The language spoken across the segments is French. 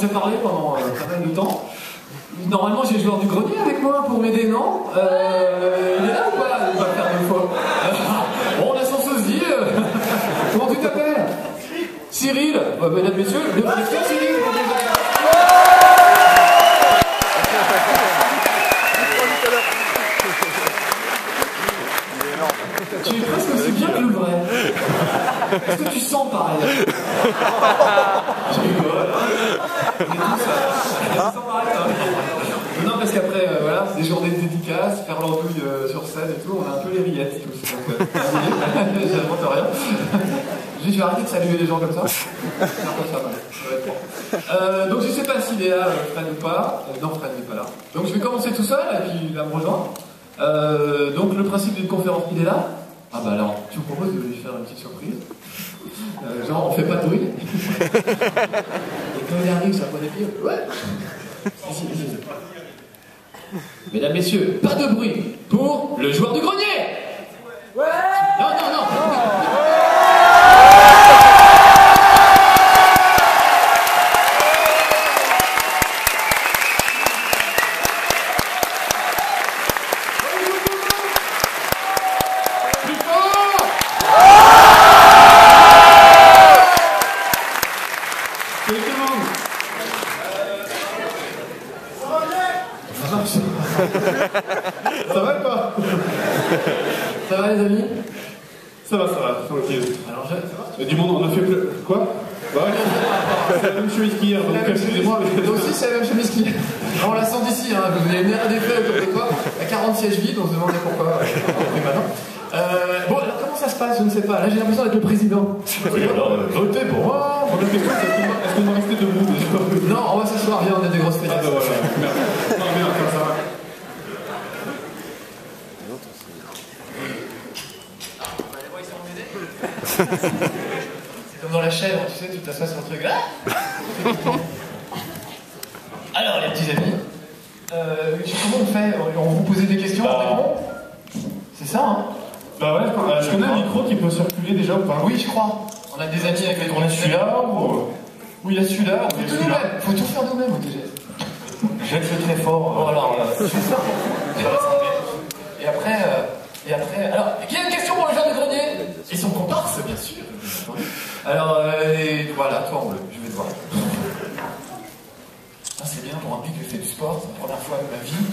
s'est parlé pendant euh, pas mal de temps. Normalement, j'ai le joueur du grenier avec moi pour m'aider, non? Euh, Il est là ou pas? Il va faire deux fois. bon, on a son sosie. euh. Comment tu t'appelles? Cyril. Bah, mesdames, messieurs, le directeur Cyril. Tu es presque aussi bien que le vrai. Est-ce que tu sens pareil? Est toi Non, parce qu'après, euh, voilà, c'est des journées de dédicaces, faire l'andouille euh, sur scène et tout, on a un peu les rillettes tous. Donc, euh, j'invente rien. Je vais arrêter de saluer les gens comme ça. Ça. Euh, donc, je sais pas si Léa euh, Fred ou pas. Non, Fred n'est pas là. Donc, je vais commencer tout seul et puis il va me rejoindre. Donc, le principe d'une conférence, il est là. Ah bah alors, je vous propose de lui faire une petite surprise. Euh, genre, on fait pas de bruit. et quand il arrive sur la pointe des pieds, ouais. Mesdames, messieurs, pas de bruit pour le joueur du grenier. Ouais. Non, non, non Plus fort Salut tout le monde Ça marche Ça va ou pas Ça va les amis Ça va, ça va, tranquille. Alors je... Ça va Il y a du monde, on a fait plus. Quoi Bah ouais, c'est la même chemise qu'hier, donc excusez-moi. mais- Toi aussi, c'est la même chemise qui. On la sent d'ici, hein. vous avez des faits autour de toi. Il y a 40 sièges vides, on se demandait pourquoi. Et maintenant. Euh, bon, alors comment ça se passe Je ne sais pas. Là, j'ai l'impression d'être le président. Oui, alors, euh, Votez pour moi question, est-ce qu'on va- rester debout Non, on va s'asseoir, viens, on a des grosses Ah fêtes. bah voilà, merde. Non, merde, comme ça va. C'est comme dans la chèvre, tu sais, tu t'assois sur un truc là. Amis, euh, comment on fait? On vous posait des questions, on Bah. répond? C'est ça, hein? Bah ouais, je- je connais un micro qui peut circuler déjà ou pas? Oui, je crois. On a des amis avec les On est celui-là ou. Oui, il y a celui-là. Il y a Faut tout nous-mêmes. Faut tout faire nous-mêmes au TGS. Jette le très fort. Euh, je fais ça. Et après, euh, et après, alors, qui a une question pour le genre de grenier Et son comparse, bien sûr. Alors, euh, et voilà, toi en bleu, je vais te voir. Ah, c'est bien pour un pic qui fait du sport, c'est la première fois de ma vie.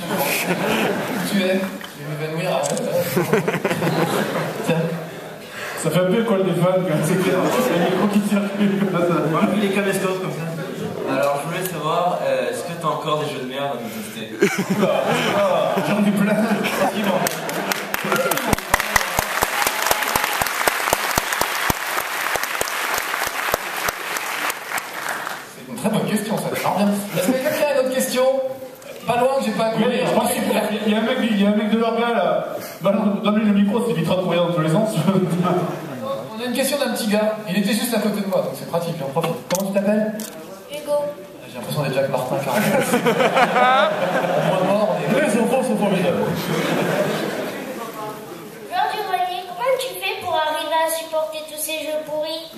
tu es, je vais m'évanouir. ouais. Tiens. Ça fait un peu école des fans, quand même, c'est clair. C'est un micro qui circule comme ça. Il est caméscope comme ça. Alors, je voulais savoir, euh, est-ce que t'as encore des jeux de merde à nous tester? J'en ai plein. C'est une très bonne question, ça. Alors, bien. Est-ce que quelqu'un a une autre question Pas loin que j'ai pas Oui, couru. je pense qu'il y a- il y a un mec, il y a un mec de l'orga là. Balance- Donne-lui le micro, c'est vite de courir dans tous les sens. On a une question d'un petit gars. Il était juste à côté de moi, donc c'est pratique, j'en profite. Comment tu t'appelles? Hugo, J'ai l'impression d'être Jacques Martin, carrément. En point mort, on est... Les enfants sont formidables. Fleur du grenier, comment tu fais pour arriver à supporter tous ces jeux pourris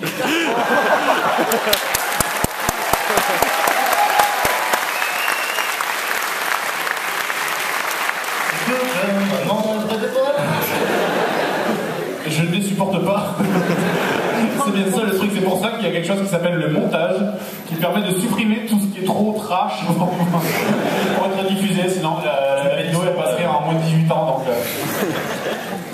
Je ne les supporte pas. c'est bien ça le truc, c'est pour ça qu'il y a quelque chose qui s'appelle le montage, qui permet de supprimer tout ce qui est trop trash pour être diffusé, sinon euh, la vidéo elle passerait en moins de 18 ans. Donc, euh,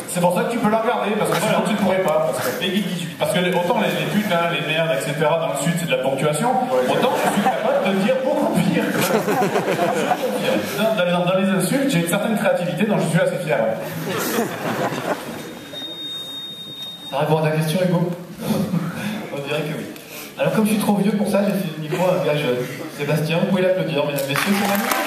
c'est pour ça que tu peux la regarder, parce que sinon tu ne pourrais pas. Parce que, Peggy 18. Parce que autant les, les putains, les merdes, etc. dans le sud c'est de la ponctuation, autant je suis capable de dire beaucoup pire. dans, dans les, dans les insultes, j'ai une certaine créativité dont je suis assez fier. Ça répond à ta question, Hugo On dirait que oui. Alors, comme je suis trop vieux pour ça, j'ai fait le micro à un gars jeune. Sébastien, vous pouvez l'applaudir, mesdames, messieurs, c'est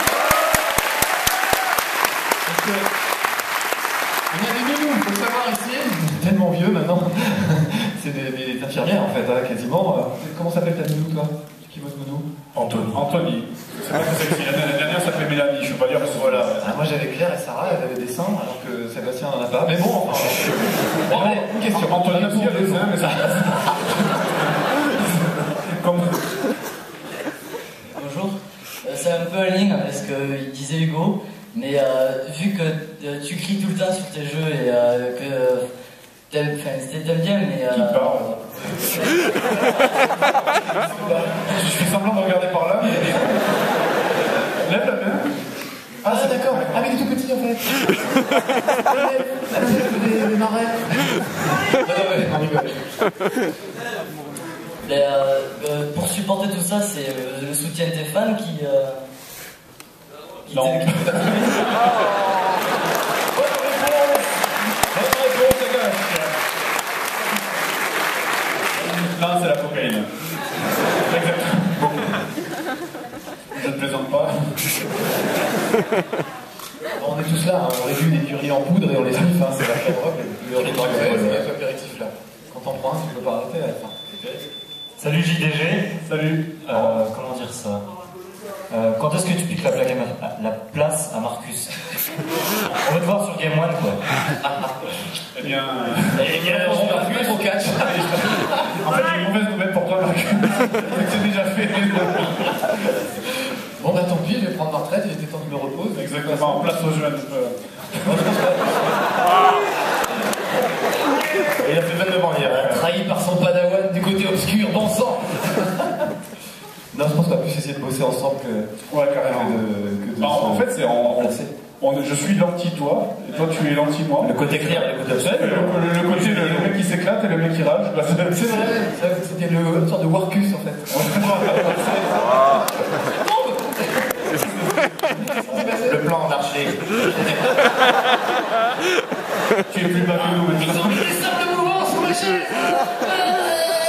des, infirmières, en fait, hein, quasiment. Euh, comment s'appelle ta nounou, toi Qui vote nounou Anthony. Anthony. Ah, la dernière s'appelait Mélanie, je ne veux pas dire que ce ah, moi j'avais Claire et Sarah, elles avaient des seins, alors que Sébastien n'en a pas. Mais bon, enfin. bon, euh, question. Anthony aussi a des seins, mais ça Comme... Bonjour. Euh, c'est un peu en ligne avec ce qu'il disait Hugo, mais vu que tu cries tout le temps sur tes jeux et que enfin, c'est- t'aimes bien, mais. Qui euh, parle Je fais semblant de regarder par là, mais. Lève la main. Ah, d'accord. Ah, mais il est tout petit en fait. Des, des marais. Non, non, mais on rigole. mais, euh, euh, pour supporter tout ça, c'est euh, le soutien de tes fans qui. euh, qui Non. t'aident- qui t'aident. Bonne réponse, les gars. C'est la cocaïne. Exactement. Je ne plaisante pas. On est tous là, hein. on réduit des curries en poudre et on les arrive, hein. c'est la fièvre. Le riz c'est ouais. l'apéritif là. Quand on prend un, tu peux pas arrêter à la fin. Salut JDG. Salut. Euh, comment dire ça? Euh, Quand est-ce que tu piques la, plaque à Mar- la place à Marcus? On veut te voir sur Game One quoi. Eh bien. Et bien, on va plus au catch. Nouvelle pour toi, Marc. C'est déjà fait. Bon, bah tant pis, je vais prendre ma retraite, il était temps que je me repose. Exactement, en place aux jeunes. Et il a fait 22 ans hier. Trahi par son padawan du côté obscur, bon sang Non, je pense qu'on va plus essayer de bosser ensemble que, Ouais, que carrément. de. Que de Bah, en fait, c'est en. Je suis l'anti-toi, et toi, tu es l'anti-moi. Le côté clair et le côté obscur. le, côté, le, mec qui s'éclate et le mec qui rage. bah, c'est- vrai, c'était le, une sorte de Warcus en fait. Le plan marché. Tu es plus bas que nous maintenant.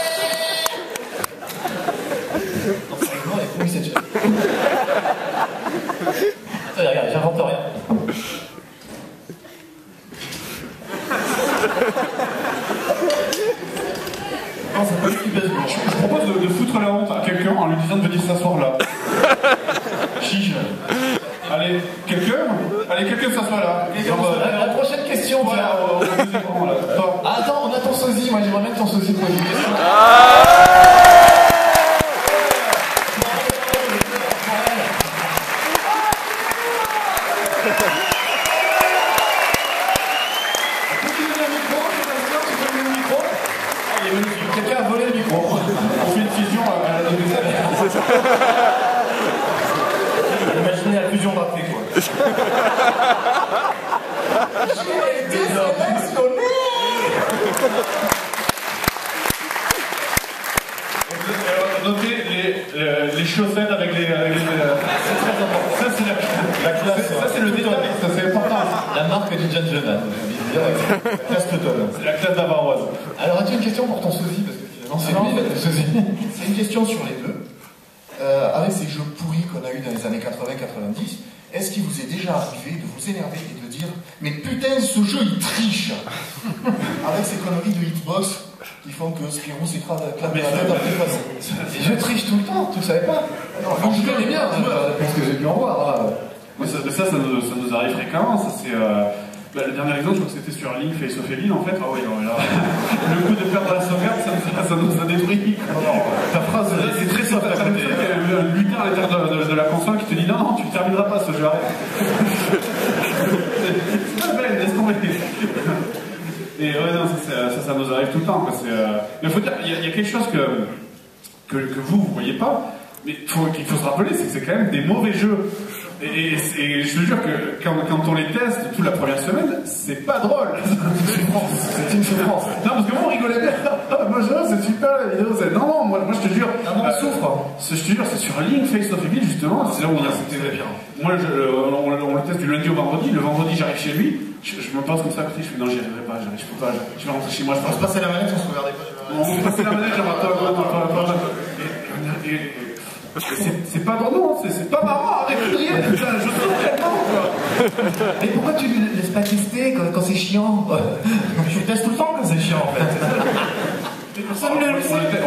Thank you. Ces conneries de hitbox qui font que Spirou s'écrase la claque le je triche tout le temps, tu le savais pas Non, je connais bien, euh, parce que j'ai pu en voir. ça, ça, ça nous, ça nous arrive fréquemment. Ça, c'est, euh, bah, le dernier exemple, je crois que c'était sur Link Face of Evil, en fait. Ah oui, non, mais là, le coup de perdre la sauvegarde, ça, nous a détruit. Ta phrase, c'est très y a un lutin à l'intérieur de, de- de la console qui te dit non, non, tu ne termineras pas ce jeu, arrête. c'est pas belle, laisse tomber. Et ouais, non, ça, ça, ça nous arrive tout le temps. quoi. Euh, Mais il faut dire, il y, a- il y a quelque chose que, que, que vous, vous voyez pas, mais qu'il faut se rappeler, c'est que c'est quand même des mauvais jeux. Et, je te jure que quand, quand on les teste toute la première semaine, c'est pas drôle. C'est une souffrance. Non, parce que moi, on rigolait bien. Ah, moi, je- c'est super la vidéo. c'est- Non, non, moi, moi, je te jure. Ah on euh, souffre. ce- Je te jure, c'est sur Link Face of Evil, justement. C'est là où on a c'était bien. Moi, je, euh, on, on le teste du lundi au vendredi. Le vendredi, j'arrive chez lui. Je, je me pose comme ça à côté. Je fais non, j'y arriverai pas. Je peux pas. Je vais rentrer chez moi. Je On se passait la manette, on se regardait pas. on se passait la manette, genre, attends, attends, attends, attends. C'est- pas non, c'est- c'est pas marrant, arrête de rire, putain, je trouve tellement, quoi. Mais pourquoi tu ne laisses pas tester quand, quand c'est chiant Je teste tout le temps quand c'est chiant en fait.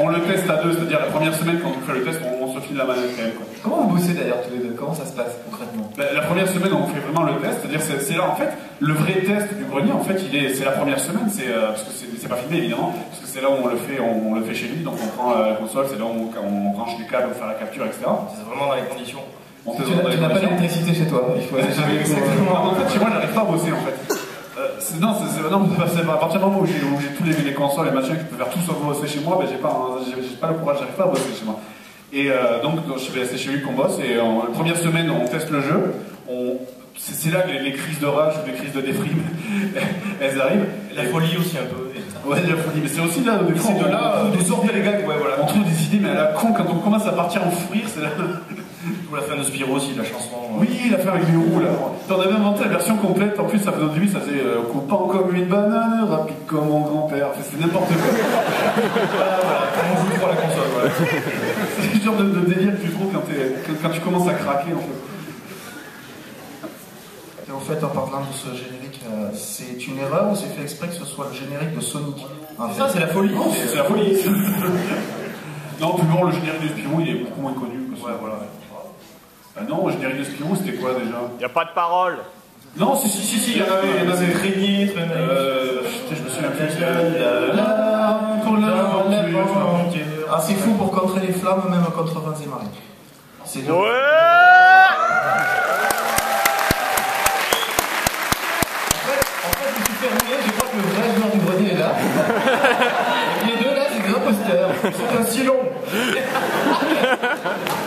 On, le teste à deux, c'est-à-dire la première semaine, quand on fait le test, on, file la manette quand même, quoi. Comment vous bossez d'ailleurs tous les deux? Comment ça se passe concrètement? La première semaine, on fait vraiment le test, c'est-à-dire c'est c'est là en fait le vrai test du grenier. En fait, il est c'est la première semaine, c'est euh, parce que c'est c'est pas filmé évidemment, parce que c'est là où on le fait, on, on le fait chez lui, donc on prend euh, la console, c'est là où on, on branche les câbles pour faire la capture, etc. C'est vraiment dans les conditions. monter Tu n'as les tu n'as pas d'électricité chez toi. Il faut exactement. En fait, chez moi, j'arrive pas à bosser en fait. Euh, c'est- non, c'est, c'est- non, c'est à partir du moment où j'ai, où j'ai tous les, les consoles et machins, que je peux faire tout sauf bosser chez moi, ben, j'ai pas, un- j'ai, j'ai pas le courage, j'arrive pas à bosser chez moi. Et euh, donc, c'est chez lui qu'on bosse, et en, la première semaine, on teste le jeu. On, c'est, là que les, les crises de rage ou les crises de déprime, elles arrivent. La folie aussi un peu. Ouais, la folie, mais c'est aussi là, des fois, C'est de on- là, on euh, des idées, les gars, ouais, voilà. On trouve des idées, mais à la con, quand on commence à partir en fou rire, c'est là. Pour la fin de Spiro aussi, la chanson. euh, Oui, il a fait avec les roues là. T'en avais inventé la version complète, en plus ça faisait début, ça faisait euh, coupant comme une banane, rapide comme mon grand-père. Enfin, c'est n'importe quoi. Voilà, voilà, comment on joue pour la console, voilà. c'est le genre de, de délire que tu trouves quand, t'es- quand, quand tu commences à craquer en fait. Et au fait, en parlant de ce générique, euh, c'est une erreur ou c'est fait exprès que ce soit le générique de Sonic? En C'est fait ça, c'est la folie. Non, c'est c'est la folie. non, plus bon, le générique de Spirou, il est beaucoup moins connu. que ça. Ouais, voilà. Ah non, le générique de Spirou, c'était quoi déjà? Y a pas de parole. Non, si, si, si, si, il y en avait, il y en avait. Traînier, très naïf. Euh, putain, je me souviens plus. La, la, la, Pour l'aventure. Ah, c'est fou pour contrer les flammes, même contre vents et marées. C'est dur. Ouais En fait, je me suis fait rouler, je crois que le vrai joueur du grenier est là. C'est aussi longs.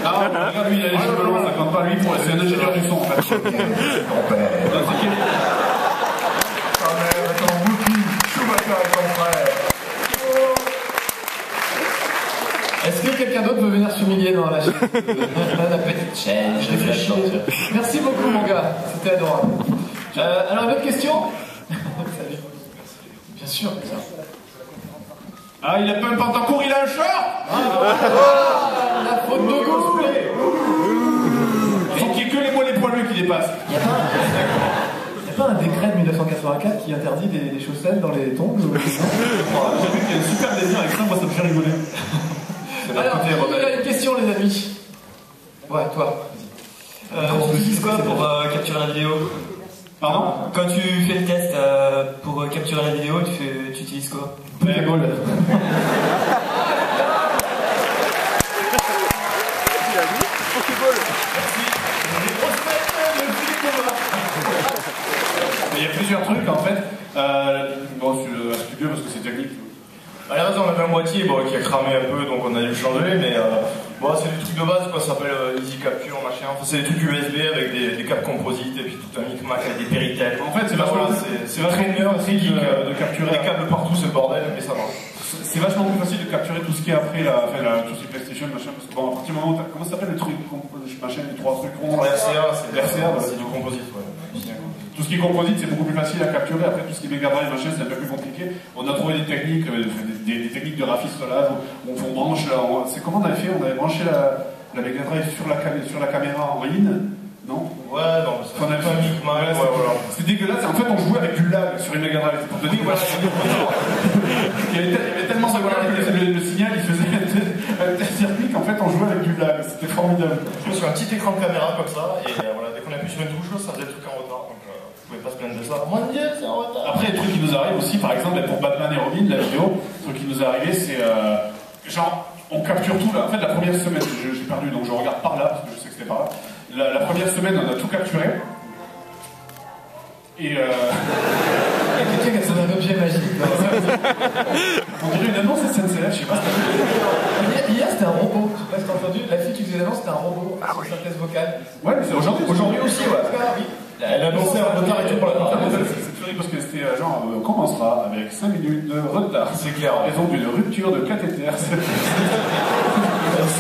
Ah, regarde, lui, il a les cheveux longs, ça compte pas lui, pour c'est un ingénieur du son en fait. Ton père, Non, c'est quel- ta mère est en Schumacher est ton frère. Est-ce que quelqu'un d'autre veut venir s'humilier dans la chaise La petite chaise, je réfléchis. Merci beaucoup, mon gars. C'était adorable. Euh, alors, une autre question? Salut. Bien sûr, bien sûr. Ah, il a pas un pantacourt, il a un short La faute de goût Faut qu'il y ait que les moelleux poilus qui dépassent. Il n'y a, pas un décret de 1984 qui interdit des, des chaussettes dans les tongs ou- J'ai vu qu'il y a un super délire avec ça, moi ça me fait rigoler. Alors, il y a une question, les amis. Ouais, toi. Euh, tu utilises quoi pour euh, capturer la vidéo? Pardon Quand tu fais le test euh, pour euh, capturer la vidéo, tu, fais, tu utilises quoi Pokéball. Il y a plusieurs trucs en fait. Euh, bon, plus vieux parce que c'est technique. À la base, on avait un moitié bon, qui a cramé un peu, donc on a dû le changer, mais euh, bon, c'est des trucs de base, quoi, ça s'appelle euh, Easy Capture, machin. Enfin, c'est des trucs USB avec des, des câbles composites et puis tout un avec des péritels. En fait, c'est vachement, c'est vachement plus facile de, capturer. Des câbles partout, c'est le bordel, mais ça marche. C'est vachement plus facile de capturer tout ce qui est après la, enfin, la, tout ce qui est PlayStation, machin, parce que bon, à partir du moment où comment ça s'appelle les trucs, comp- machin, les trois trucs ronds? RCA, c'est RCA, c'est du composite, ouais. Tout ce qui est composite, c'est beaucoup plus facile à capturer. Après, tout ce qui est Mega Drive, machin, c'est un peu plus compliqué. On a trouvé des techniques, euh, des, techniques de rafistolage où on, on branche c'est comment on avait fait? On avait branché la, la Mega Drive sur la, cam- sur la caméra en in, non Ouais, non, c'est Qu'on a un micmac, ouais, voilà. C'était dégueulasse. En fait, on jouait avec du lag sur une Mega Drive. C'est pour te dire, voilà. il, y avait, tel- il y avait tellement de que le, le signal, il faisait un tel, circuit qu'en fait, on jouait avec du lag. C'était formidable. Je sur un petit écran de caméra comme ça, et euh, voilà, dès qu'on appuie sur une touche, ça faisait le truc en retard, donc euh, vous pouvez pas se plaindre de ça. Mon dieu, c'est en retard Après, les trucs qui nous arrivent aussi, par exemple, pour Batman et Robin, la vidéo, le truc qui nous est arrivé, c'est euh, genre, on capture tout. Là. En fait, la première semaine, j'ai perdu, donc je regarde par là, parce que je sais que c'était par là. La, la première semaine, on a tout capturé. Et euh, Il y a quelqu'un qui a sonné un objet magique. on dirait une annonce SNCF, je sais pas si t'as vu. Hier, hier, c'était un robot. Je sais pas si t'as entendu. La fille qui faisait l'annonce, c'était un robot. Ah oui. Synthèse vocale. Ouais, mais c'est aujourd'hui. Aujourd'hui aussi, ouais. Ah oui. Elle a annoncé un retard et tout pour la Ah, conférence. c'est c'est terrible parce que c'était euh, genre, euh, on commencera avec 5 minutes de retard. C'est clair. En raison d'une rupture de cathéter. Un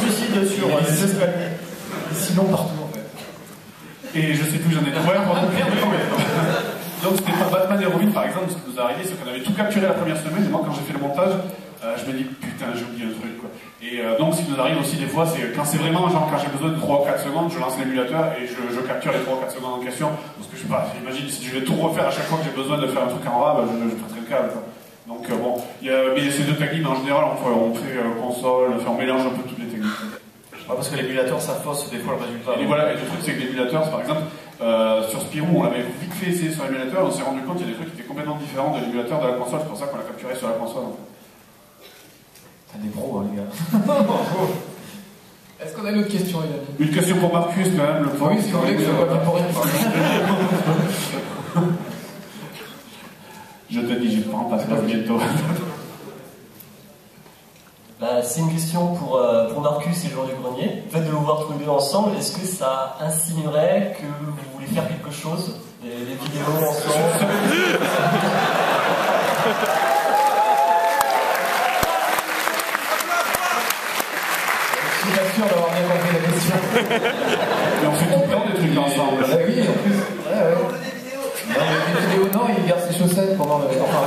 suicide sur les escaliers. Sinon, partout. Et je sais plus, j'en ai pardon, merde, mais- Donc c'était pour Batman et Robin par exemple, ce qui nous est arrivé, c'est qu'on avait tout capturé la première semaine, et moi quand j'ai fait le montage, euh, je me dis putain j'ai oublié un truc quoi. Et euh, donc ce qui nous arrive aussi des fois, c'est quand c'est vraiment genre quand j'ai besoin de 3 ou 4 secondes, je lance l'émulateur et je, capture les 3 ou 4 secondes en question, parce que je sais pas, j'imagine si je vais tout refaire à chaque fois que j'ai besoin de faire un truc en rab, je, je pèterai le câble. Donc euh, bon, y a, mais ces deux techniques en général, on fait, euh, console, on mélange un peu. Ouais, parce que l'émulateur, ça fausse des fois le résultat. Et voilà, et le truc c'est que l'émulateur, c'est par exemple, euh, sur Spirou, on l'avait vite fait essayer sur l'émulateur, on s'est rendu compte qu'il y a des trucs qui étaient complètement différents de l'émulateur de la console, c'est pour ça qu'on l'a capturé sur la console. en fait. T'as des pros, hein, les gars. Est-ce qu'on a une autre question, les amis Une question pour Marcus, quand même, le point. Oui, si vous voulez que je sois pas pour rien. Je te dis, j'ai pas un passe-passe bientôt. C'est une question pour, euh, pour Marcus et Jean du Grenier. Le fait de vous voir tous les deux ensemble, est-ce que ça insinuerait que vous voulez faire quelque chose Des, des vidéos ensemble Je suis pas sûr d'avoir bien compris la question. Et on fait tout le temps des trucs ensemble. Ah oui, en plus. Ouais, ouais. Non, il garde ses chaussettes pendant le. Enfin,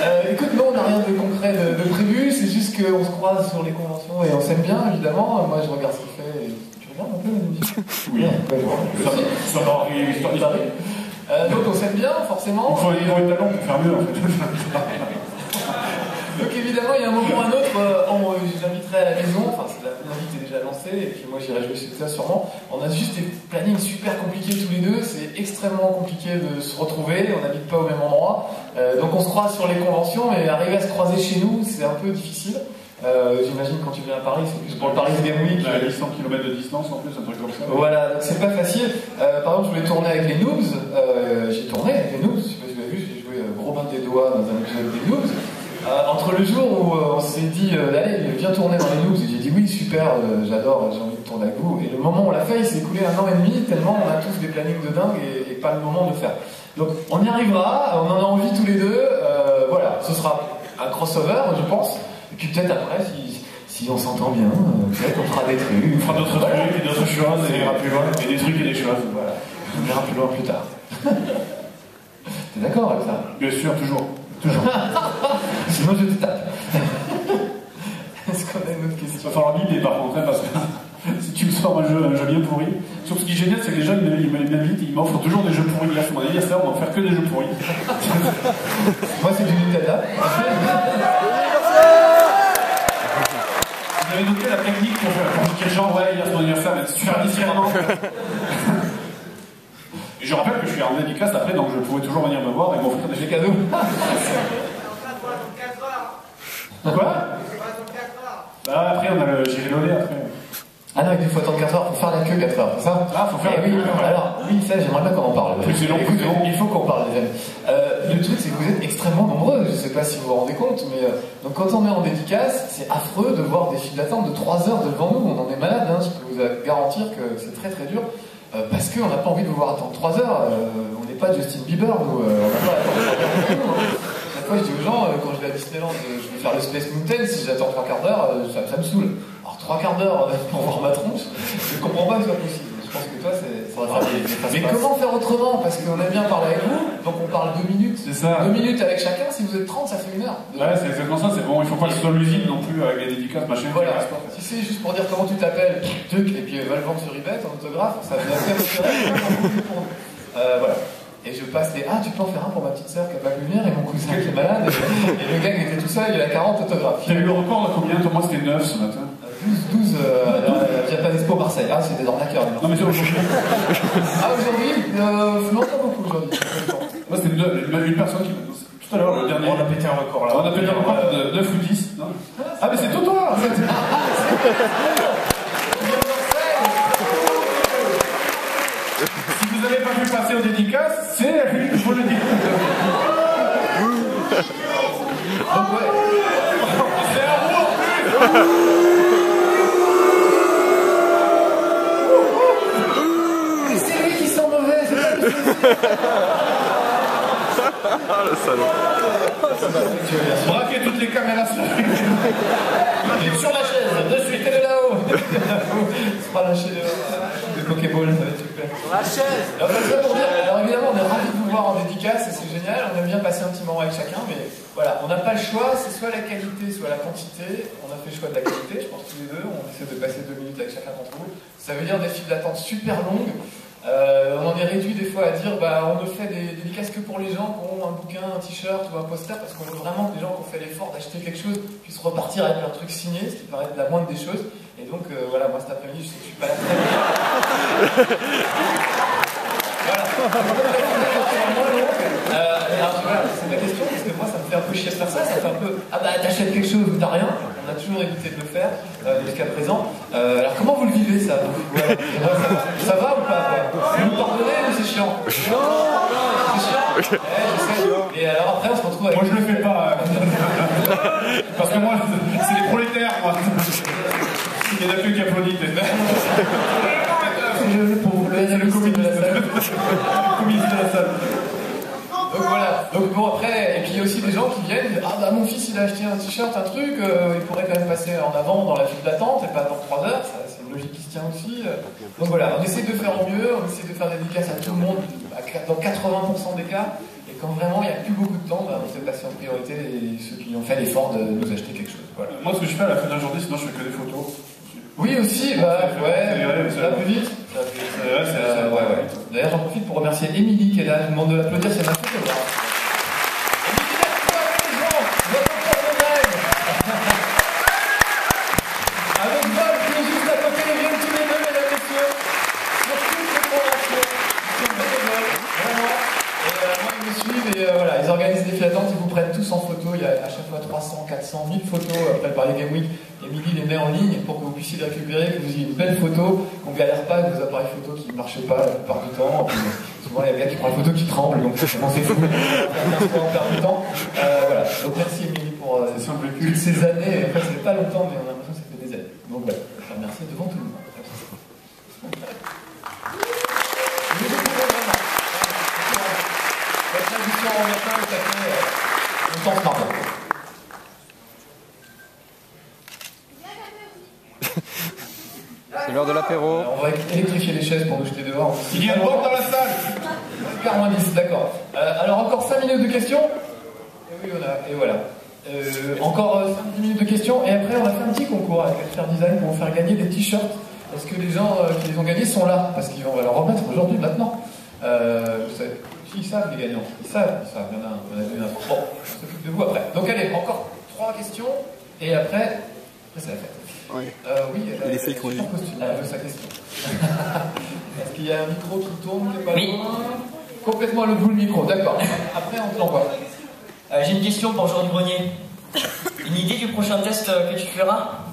euh, écoute, non, on n'a rien de concret de, de prévu, c'est juste qu'on se croise sur les conventions et on s'aime bien, évidemment. Moi, je regarde ce qu'il fait et. Tu regardes un peu la musique Oui. Ouais, arrive. Euh, donc, on s'aime bien, forcément. Il faut aller dans les talons pour faire mieux, en fait. Donc évidemment, il y a un moment ou un autre, euh, on, je l'inviterai à la maison, enfin c'est la- et puis moi j'irai jouer chez ça sûrement. On a juste des plannings super compliqués tous les deux, c'est extrêmement compliqué de se retrouver, on n'habite pas au même endroit, Euh, donc on se croise sur les conventions, mais arriver à se croiser chez nous, c'est un peu difficile. Euh, J'imagine quand tu viens à Paris, c'est plus pour le Paris Game Week. À 800 km de distance, en plus, un truc comme ça. Voilà, donc c'est pas facile. Euh, par exemple, je voulais tourner avec les Noobs. J'ai tourné avec les Noobs. Je sais pas si vous avez vu, j'ai joué Gros Bain des Doigts dans un épisode des Noobs. Euh, entre le jour où euh, on s'est dit, euh, allez, viens tourner dans les Noobs, et j'ai dit oui, super, j'adore, j'ai envie de tourner avec vous. Et le moment où on l'a fait, il s'est écoulé un an et demi, tellement on a tous des plannings de dingue et, et pas le moment de le faire. Donc on y arrivera, on en a envie tous les deux. Voilà, ce sera un crossover, je pense. Et puis peut-être après, si, si on s'entend bien, peut-être on fera des trucs. On fera d'autres Voilà. trucs et d'autres choses, et, plus loin. et des trucs et des choses. Voilà, on ira plus loin plus tard. T'es d'accord avec ça? Bien sûr, toujours. Toujours. Sinon je te tape. Est-ce qu'on a une autre Il question? Va falloir l'idée par contre, hein, parce que si tu me sors un jeu, un jeu bien pourri, sauf ce qui est génial, c'est que les gens ils m'invitent, ils m'offrent toujours des jeux pourris. Là, c'est mon anniversaire, on va faire que des jeux pourris. Moi c'est du Nutella. Vous avez noté la technique pour, pour dire genre, ouais, il a son anniversaire, mais super discrètement. Et je rappelle que je suis en dédicace après, donc je pouvais toujours venir me voir et m'offrir des cadeaux. Quoi Bah, après, on a le J'irai Lolé après. Ah non, il faut attendre 4 heures pour faire la queue 4 heures, c'est ça Ah, faut faire Eh la oui, queue, ouais. alors, oui, ça, j'aimerais bien qu'on en parle. Plus c'est long, plus long. il faut qu'on parle, les amis. Euh, le truc, c'est que vous êtes extrêmement nombreux, je sais pas si vous vous rendez compte, mais euh, donc quand on est en dédicace, c'est affreux de voir des files d'attente de 3 heures devant nous, on en est malade, hein, je peux vous garantir que c'est très très dur. Euh, parce qu'on n'a pas envie de vous voir attendre 3 heures, euh, on n'est pas Justin Bieber, nous, euh, on pas attendre 3 heures. Chaque fois, je dis aux gens, euh, quand je vais à Disneyland, je vais faire le Space Mountain, si j'attends 3 quarts d'heure, ça, me saoule. Alors 3 quarts d'heure pour voir ma tronche, je comprends pas que ce soit possible. Pense que toi, c'est. Mais comment faire autrement? Parce qu'on aime bien parler avec vous, donc on parle 2 minutes. C'est ça. 2 minutes avec chacun, si vous êtes 30, ça fait une heure. Ouais, c'est exactement ça, c'est bon, il faut pas que ce soit l'usine non plus avec les dédicaces, machin. Voilà, si c'est juste pour dire comment tu t'appelles, truc, et puis euh, va le vendre sur eBay, ton autographe, ça devient assez. Euh, voilà. Et je passe les Ah, tu peux en faire un pour ma petite sœur qui a pas pu venir et mon cousin qui est malade. Et, et le gars était tout seul, il a 40 autographes. T'as eu le record de combien? Toi, moi, c'était 9 ce matin. 12, 12 euh, euh, Japan Expo Marseille. Ah, c'est des arnaqueurs. Non, mais c'est aujourd'hui. Ah, aujourd'hui euh, Non, pas beaucoup aujourd'hui. Moi, c'était une, une personne qui. Tout à l'heure, le dernier. On a pété un record là. On a pété un record de 9 ou 10. Non ah, mais c'est toi, toi en fait. Si vous n'avez pas pu passer aux dédicaces, c'est lui, il faut le dire. Donc, ouais. C'est à vous en plus le salaud. Braquez toutes les caméras sur Sur la chaise, de suite, elle est là-haut. C'est pas lâcher de, de Pokéball, ça va être super. La chaise Alors, comme ça pour dire, alors évidemment, on est ravis de vous voir en dédicace c'est génial. On aime bien passer un petit moment avec chacun, mais voilà, on n'a pas le choix. C'est soit la qualité, soit la quantité. On a fait le choix de la qualité, je pense tous les deux. On essaie de passer deux minutes avec chacun d'entre vous. Ça veut dire des files d'attente super longues. Euh, on en est réduit des fois à dire bah, on ne fait des dédicaces que pour les gens qui ont un bouquin, un t-shirt ou un poster parce qu'on veut vraiment que les gens qui ont fait l'effort d'acheter quelque chose puissent repartir avec leur truc signé, ce qui paraît la moindre des choses. Et donc euh, voilà, moi cet après-midi, je je suis pas là. Voilà. Voilà, c'est ma question, parce que moi, ça me fait un peu chier de faire ça. Ça fait un peu, ah bah, t'achètes quelque chose ou t'as rien. On a toujours évité de le faire euh, jusqu'à présent. Euh, alors, comment vous le vivez, ça ça, va, ça va ou pas quoi Vous me pardonnez ou c'est chiant Non, c'est chiant. Ouais, je sais. Et alors, après, on se retrouve avec. Moi, je le fais pas. euh. Parce que moi, c'est les prolétaires, moi. Il y en a plus qui applaudissent. C'est le communiste de la salle. Le communiste de la salle. Donc voilà, donc bon après, et puis il y a aussi des gens qui viennent, ah bah mon fils il a acheté un t-shirt, un truc, euh, il pourrait quand même passer en avant dans la file d'attente et pas attendre 3 heures, c'est une logique qui se tient aussi. Donc voilà, on essaie de faire au mieux, on essaie de faire des dédicaces à tout le monde, dans 80% des cas, et quand vraiment il n'y a plus beaucoup de temps, bah, on fait passer en priorité ceux qui ont fait l'effort de nous acheter quelque chose. Voilà. Moi, ce que je fais à la fin de la journée, sinon je fais que des photos. Oui aussi, bah ouais, ça va plus vite. D'ailleurs, j'en profite pour remercier Émilie qui est là. Je vous demande de l'applaudir, c'est ma photographe. Émilie, lève-toi, maison, votre porte-monnaie. Avec Bob qui est juste à côté, ils viennent tous les deux, mesdames et messieurs, sur toutes les conventions. Ils sont bénévoles, vraiment. Et euh, moi, ils me suivent et euh, voilà, ils organisent des files d'attente, ils vous prennent tous en photo. Il y a à chaque fois 300, 400, 1000 photos après le Paris Game Week. Émilie les met en ligne pour que vous puissiez les récupérer, que vous ayez une belle photo, qu'on ne galère pas avec vos appareils photo qui ne marchaient pas la plupart du temps. Souvent, il y a le gars qui prend une photo qui tremble, donc c'est bon, c'est fou. On perd du temps. Euh, voilà. Donc merci Émilie pour euh, ces années. En fait, ça fait pas longtemps, mais on a l'impression que ça fait des années. Donc voilà, enfin, merci devant tout le monde. Merci beaucoup, vraiment. Votre traduction en latin, ça fait euh, longtemps ce matin. C'est l'heure de l'apéro. Alors, on va électrifier les chaises pour nous jeter dehors. Il y a un bord dans la salle. Super moins 10, d'accord. Euh, alors encore 5 minutes de questions. Et oui, voilà. Et voilà. Euh, encore 5 minutes de questions. Et après, on a fait un petit concours avec Fair Design pour vous faire gagner des t-shirts. Parce que les gens euh, qui les ont gagnés sont là? Parce qu'ils vont on va leur remettre aujourd'hui, maintenant. Euh, vous savez, ils savent les gagnants? Ils savent, ils savent. Il y en a un. Il y en a deux, il y en a trois. Bon, on s'occupe de vous après. Donc allez, encore 3 questions. Et après, après c'est la fête. Oui. Euh, oui, Et les costume, elle veut sa question. Est-ce qu'il y a un micro qui tourne qui est pas Oui. loin? Complètement à l'autre bout le micro, d'accord. Après, on te l'envoie. Euh, J'ai une question pour Jean Grenier. Une idée du prochain test que tu feras?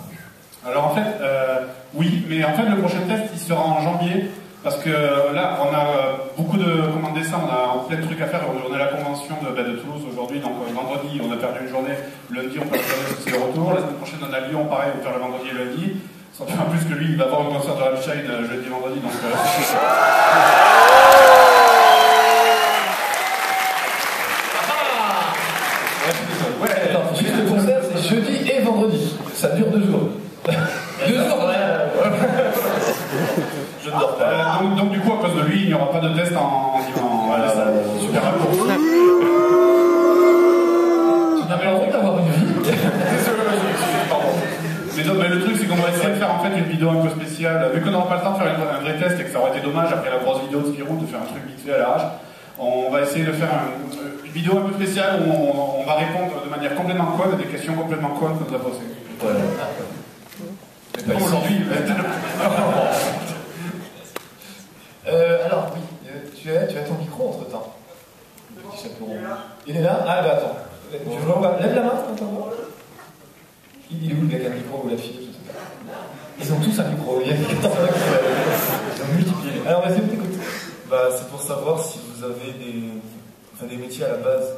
Alors en fait, euh, oui, mais en fait le prochain test il sera en janvier parce que euh, là on a euh, beaucoup de commandes dessins, on a plein de trucs à faire. On a la convention de, bah, de Toulouse aujourd'hui, donc euh, vendredi on a perdu une journée, lundi on peut c'est le retour, la semaine prochaine on a Lyon, pareil, on faire le vendredi et lundi. Sans en plus que lui il va avoir un concert de Rammstein jeudi vendredi, donc euh, Ouais, attends, juste le concert, c'est jeudi et vendredi. Ça dure deux jours. deux jours, ouais. Je ne dors pas. Euh, donc, donc, du coup, à cause de lui, il n'y aura pas de test en, en, en- voilà, voilà, super rapport. Tu n'as pas le droit d'avoir une vie. Mais, donc, mais le truc, c'est qu'on va essayer de faire en fait une vidéo un peu spéciale. Vu qu'on n'aura pas le temps de faire un vrai test et que ça aurait été dommage après la grosse vidéo de Spirou de faire un truc vite fait à l'arrache, on va essayer de faire un- une vidéo un peu spéciale où on, on va répondre de manière complètement conne à des questions complètement connes qu'on nous a posées. Ici. aujourd'hui. Euh, alors, oui, euh, tu as, tu as ton micro entre temps. Le petit chapeau rond. Il est là Ah, bah attends. Je l'envoie. Lève la main, attends. Il est où le gars qui a le micro ou la fille Je sais pas. Ils ont tous un micro. Il y a des personnes qui euh, ils ont multiplié. Alors, vas-y, on t'écoute. Bah, c'est pour savoir si vous avez des, enfin, des métiers à la base.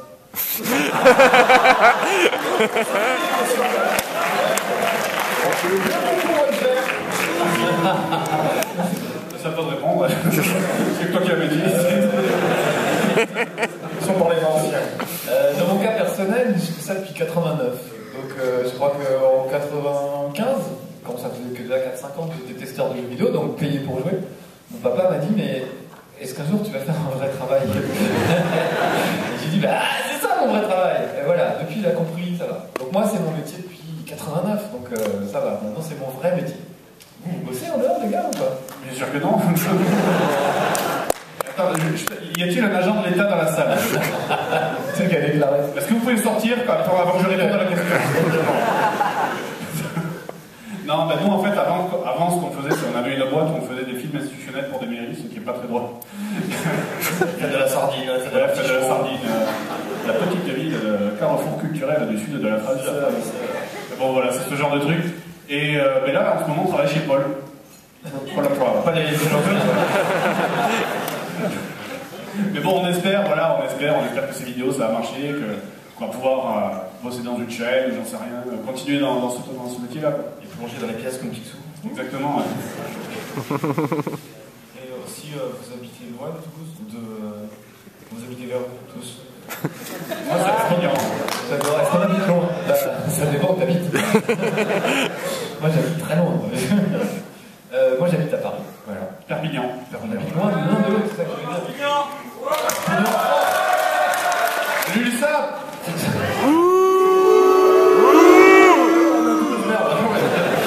Ça pas de répondre. c'est toi qui avais dit. Ils sont pour les anciens. Euh, dans mon cas personnel, je fais ça depuis 89. Donc euh, je crois qu'en 95, quand ça faisait que déjà 4-5 ans que j'étais testeur de jeux vidéo, donc payé pour jouer, mon papa m'a dit mais est-ce qu'un jour tu vas faire un vrai travail Et j'ai dit bah c'est ça mon vrai travail Et voilà, depuis il a compris, ça va. Donc moi c'est mon métier depuis 89, donc euh, ça va. Maintenant c'est mon vrai métier. Vous, vous bossez en dehors les gars ou pas Bien sûr que non. Y a-t-il un agent de l'État dans la salle? C'est. Est-ce que vous pouvez sortir pour- avant que je réponde à la question? Non, ben nous en fait, avant, avant ce qu'on faisait, c'est qu'on avait une boîte où on faisait des films institutionnels pour des mairies, ce qui est pas très drôle. Faites de la sardine, faites de la Bref, de la petite sardine. euh, Montréal, du sud de la France. Mais Bon, voilà, c'est ce genre de truc. Et euh, ben là, en ce moment, on travaille chez Paul. Paul emploi, pas les Mais bon, on espère, voilà, on espère, on espère que ces vidéos, ça va marcher, qu'on va pouvoir euh, bosser dans une chaîne, j'en sais rien, euh, continuer dans, dans ce, dans ce métier-là. Et plonger dans les pièces comme Picsou. Exactement, ouais. Et aussi, euh, vous habitez loin de Toulouse ou de, euh, Vous habitez vers où tous? Moi, c'est Perpignan. D'accord, est-ce qu'on habite loin Ça dépend où t'habites. moi j'habite très loin. Euh, moi j'habite à Paris. Voilà. Perpignan. On habite loin de l'un de l'autre, c'est ça que je veux dire. Sables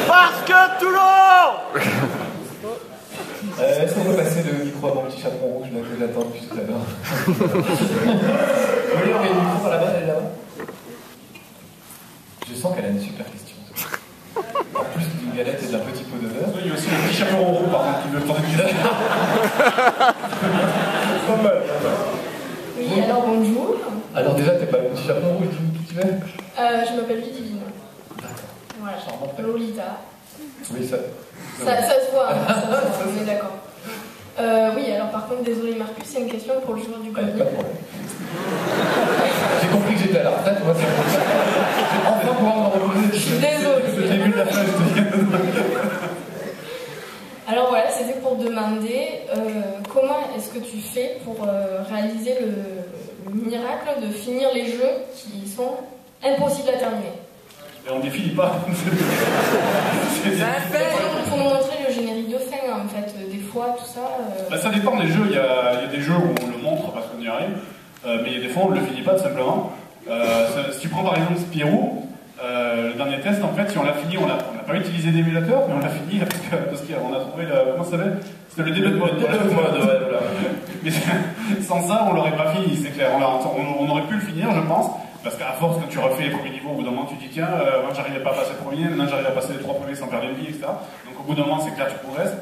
Parce que Toulon Euh, Est-ce qu'on peut passer le micro à mon petit chaperon rouge là, que j'attends depuis tout à l'heure Vous voulez envoyer le micro à la base, elle est là-bas Je sens qu'elle a une super question. En plus d'une galette et d'un petit pot de beurre. Il y a aussi un petit chaperon roux, par contre, qui veut tenter de dire. Pas mal. Oui, alors bonjour. Alors déjà, t'es pas le petit chaperon rouge, dis-nous qui tu es Euh, je m'appelle Ludivine. Voilà. Lolita. Oui, ça. Ça, ça se voit, hein, ça se voit, on est d'accord. Euh, oui, alors par contre, désolé Marcus, c'est une question pour le joueur du Allez, grenier. pas de problème. J'ai compris que j'étais à la retraite, moi c'est pour ça. Je vais enfin pouvoir me reposer. Je suis désolée. C'est le début de la fin, je te dis. Alors voilà, c'était pour demander euh, comment est-ce que tu fais pour euh, réaliser le, le miracle de finir les jeux qui sont impossibles à terminer. Mais on définit pas. C'est- Pour, montrer le générique de fin, en fait, euh, des fois, tout ça. euh, Bah, ça dépend des jeux. Il y, a, il y a des jeux où on le montre parce qu'on y arrive, euh, mais il y a des fois on ne le finit pas tout simplement. Euh, ça- si tu prends par exemple Spirou, euh, le dernier test, en fait, si on l'a fini, on n'a pas utilisé d'émulateur, mais on l'a fini parce qu'on a trouvé le. Comment ça s'appelle? C'était le début de mode. voilà. Mais sans ça, on l'aurait pas fini, c'est clair. On, on- on aurait pu le finir, je pense. Parce qu'à force, quand tu refais les premiers niveaux, au bout d'un moment, tu dis tiens, euh, moi j'arrivais pas à passer le premier, maintenant j'arrive à passer les trois premiers sans perdre une vie, etc. Donc au bout d'un moment, c'est clair, tu progresses.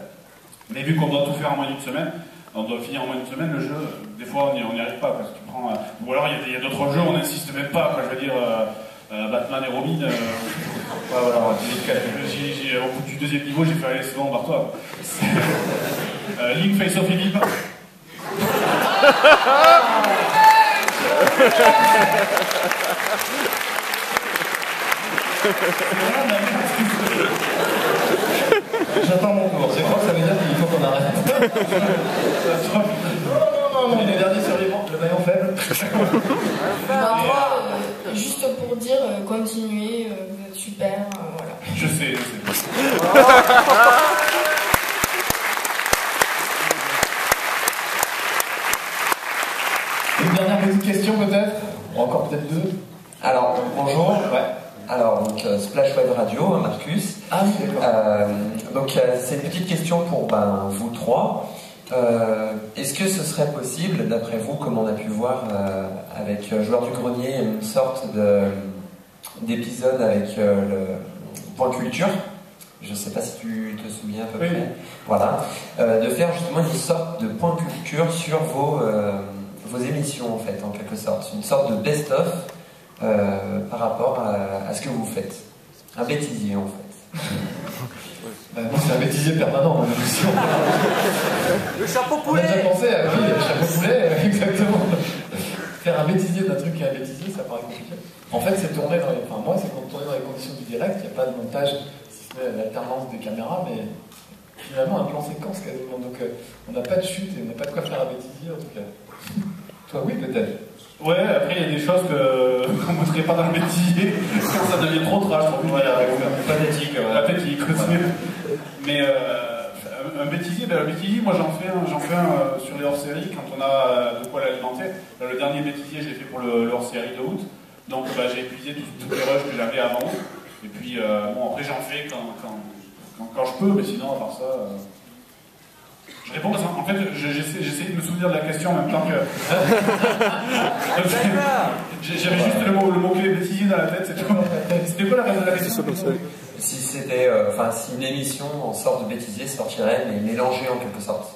Mais vu qu'on doit tout faire en moins d'une semaine, on doit finir en moins d'une semaine, le jeu, des fois on n'y arrive pas. Parce que tu prends, euh, ou alors il y a d'autres jeux, on n'insiste même pas. Quoi, je veux dire, euh, Batman et Robin, euh, voilà, au bout du deuxième niveau, j'ai fait aller, c'est bon, barre-toi. Link Face of Evil. J'attends mon tour. Je crois que ça veut dire qu'il faut qu'on arrête. non, non, non, les derniers survivants, le maillon faible. bah, euh, juste pour dire, euh, continuez, euh, vous êtes super, voilà. Je sais, je sais. Une dernière petite question peut-être Ou encore peut-être deux Alors, bonjour. Ouais. Alors, donc, euh, Splash Web Radio, hein, Marcus. Ah oui, d'accord. Euh, donc, euh, c'est une petite question pour ben, vous trois. Euh, Est-ce que ce serait possible, d'après vous, comme on a pu voir avec Joueur du Grenier, une sorte de- d'épisode avec le point culture? Je ne sais pas si tu te souviens à peu Oui. près. Voilà. De faire justement une sorte de point culture sur vos, vos émissions, en fait, en quelque sorte. Une sorte de best-of euh, par rapport à, à ce que vous faites. Un bêtisier, en fait. Bah, moi, c'est un bêtisier permanent, mon émission. Le chapeau On a déjà poulet pensé à oui, le chapeau poulet, euh, exactement. Faire un bêtisier d'un truc qui est un bêtisier, ça paraît compliqué. En fait, c'est tourné dans les. Enfin, moi, c'est quand tourner dans les conditions du direct, il n'y a pas de montage, si ce n'est l'alternance des caméras, mais finalement, un plan séquence quasiment. Donc, euh, on n'a pas de chute et on n'a pas de quoi faire un bêtisier, en tout cas. Toi, oui, peut-être. Ouais, après il y a des choses que qu'on ne mettrait pas dans le métier quand ça devient trop trash. Voilà, pathétique. pathétique aussi. Mais euh, un, bêtisier, ben, un bêtisier, moi j'en fais un, j'en fais un euh, sur les hors-séries quand on a euh, de quoi l'alimenter. Là, le dernier bêtisier, je l'ai fait pour le, le hors-série de août. Donc bah, j'ai épuisé tout- toutes les rushs que j'avais avant. Et puis euh, bon, après j'en fais quand, quand, quand, quand je peux, mais sinon à part ça. Euh, je réponds parce qu'en fait, je- j'essaie j'essaie de me souvenir de la question en même temps que. J'avais juste le mot, le mot clé bêtisier dans la tête, c'est tout. C'était quoi la, la question Si c'était, euh, enfin, si une émission en sorte de bêtisier sortirait, mais mélangée en quelque sorte.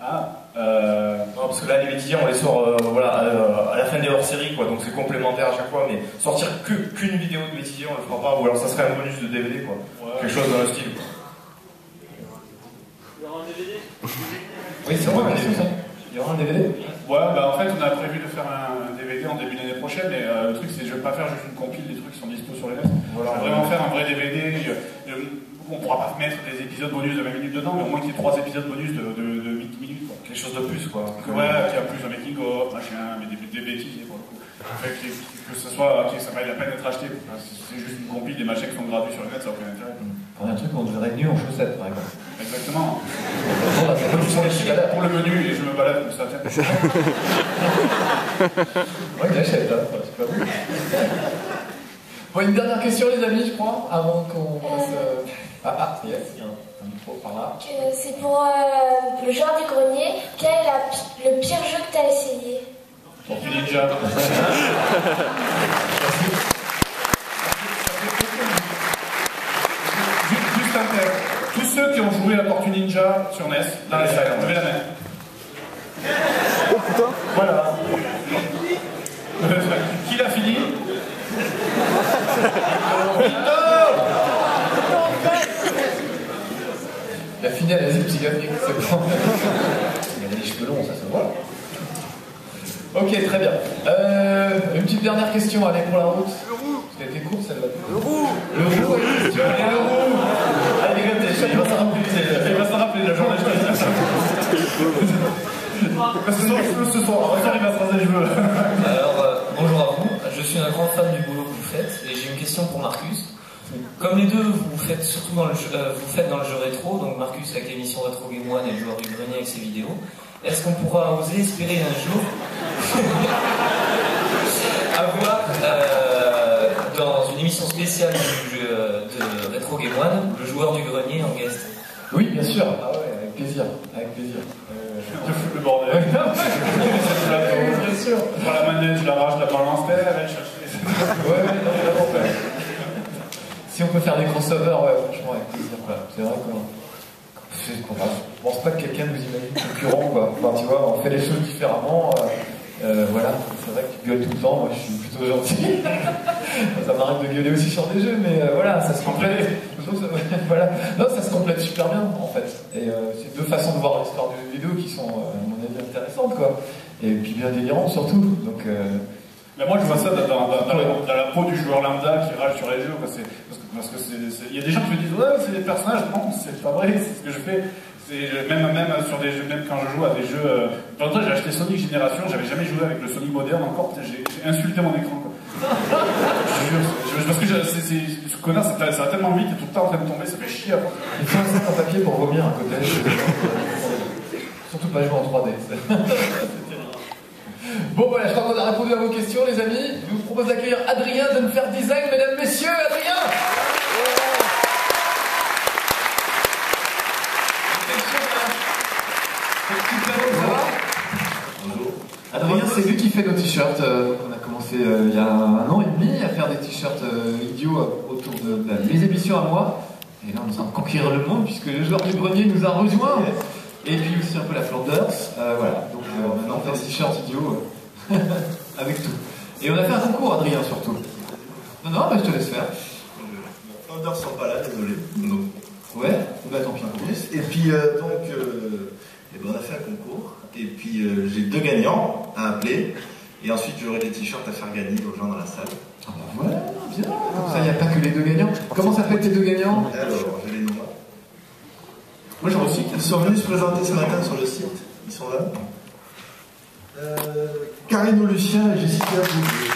Ah, euh... Non, parce que là, les bêtisiers, on les sort euh, voilà, à, à la fin des hors-séries, quoi. Donc c'est complémentaire à chaque fois. Mais sortir qu'une vidéo de bêtisier, on le fera pas. Ou alors ça serait un bonus de DVD, quoi. Quelque chose dans le style. quoi. Oui, c'est vrai, c'est ça. Il y aura un DVD Ouais, bah en fait, on a prévu de faire un DVD en début d'année prochaine, mais euh, le truc, c'est que je vais pas faire juste une compile des trucs qui sont dispo sur les net. Voilà. je vais vraiment faire un vrai DVD. euh, euh, on pourra pas mettre des épisodes bonus de 20 minutes dedans, mais au moins qu'il y ait trois épisodes bonus de, de, de 8 minutes. Quoi. Quelque chose de plus, quoi. Que, ouais, qu'il y a plus un making of, machin, mais des, des bêtises pour le coup. Fait que, que ce soit, que ça vaille la peine d'être acheté. C'est juste une compile des machins qui sont gratuits sur le net, ça n'a aucun intérêt. Pour un truc qu'on devrait nu en chaussettes, par exemple. Exactement. Sur les chicadas. Pour le menu, et je me balade comme ça, tiens. Il achète, hein. c'est pas bon. Bon, une dernière question, les amis, je crois, avant qu'on fasse. euh, Ah, ah, yes, il y a un, micro par là. Euh, C'est pour euh, le genre du grenier. Quel est la le pire jeu que t'as essayé? Tortue Ninja. Juste, à Tortue Ninja sur NES, dans la salle, levez la main. Oh putain Voilà. Qui l'a fini Il a fini à l'asile psychiatrique, c'est bon. Il a des cheveux longs, ça se voit. Ok, très bien. Euh, une petite dernière question, allez, pour la route. Parce qu'elle était courte, celle-là. Le roux Le roux, le roux il va s'en rappeler. La journée Parce que soir, ce soir, il va se raser les cheveux. Alors, euh, bonjour à vous. Je suis un grand fan du boulot que vous faites et j'ai une question pour Marcus. Comme les deux, vous faites surtout dans le jeu, euh, rétro, donc Marcus avec l'émission Retro Game One et le joueur du grenier avec ses vidéos. Est-ce qu'on pourra oser espérer un jour avoir euh, dans une émission spéciale du le joueur du grenier en guest Oui, bien sûr. Ah ouais, avec plaisir. Avec plaisir. Je fous le bordel. bien sûr. Prends la manette, je l'arrache, je la balance, elle va chercher. Ouais, ouais, non, vraiment, ouais. Si on peut faire des crossovers, ouais, franchement, avec plaisir, quoi. C'est vrai qu'on- Je pense pas que quelqu'un nous imagine concurrent, quoi. Enfin, tu vois, on fait les choses différemment. euh, euh, voilà, c'est vrai que tu gueules tout le temps, moi je suis plutôt gentil. ça m'arrive de gueuler aussi sur des jeux, mais euh, voilà, ça se complète. Voilà. Non, ça se complète super bien, en fait. Et euh, c'est deux façons de voir l'histoire de jeux vidéo qui sont, à mon avis, intéressantes, quoi. Et puis bien délirantes, surtout. Donc, Mais moi, je vois ça dans, dans- dans- dans la, peau du joueur lambda qui rage sur les jeux. quoi. Parce que, il y a des gens qui me disent Ouais, c'est des personnages. Non, c'est pas vrai, c'est ce que je fais. Même, même sur des même quand je joue à des jeux. Euh, j'ai acheté Sonic Génération, j'avais jamais joué avec le Sonic moderne encore. J'ai insulté mon écran. Quoi. je jure, parce que ce connard, ça, ça va tellement vite, et tout le temps en train de tomber, ça fait chier. Il faut un sac papier pour vomir à côté. Surtout pas jouer en 3D. c'est- c'est terrible. Bon voilà, je crois qu'on a répondu à vos questions les amis. Je vous propose d'accueillir Adrien de faire design, mesdames, messieurs, Adrien Adrien, c'est lui qui fait nos t-shirts. euh, on a commencé euh, il y a un an et demi à faire des t-shirts euh, idiots autour de, de mes émissions à moi. Et là, on est en train de conquérir le monde puisque le joueur du grenier nous a rejoint. Et puis aussi un peu la Flanders. Euh, voilà, donc maintenant on fait des t-shirts idiots avec tout. Et on a fait un concours, Adrien, surtout. Non, non, bah, je te laisse faire. Flanders sont pas là, désolé. Donc, Ouais, bah tant pis. Et puis, donc, euh, eh ben, on a fait un concours. Et puis, euh, j'ai deux gagnants à appeler. Et ensuite, j'aurai des t-shirts à faire gagner aux gens dans la salle. Ah bah voilà, bien. Comme ça, il n'y a pas que les deux gagnants. Comment s'appellent tes deux gagnants? Alors, j'ai les noms là. Moi, j'en aussi. Ils sont venus se présenter ce matin sur le site. Ils sont là. Euh, Karine Lucien et Jessica Bouvier.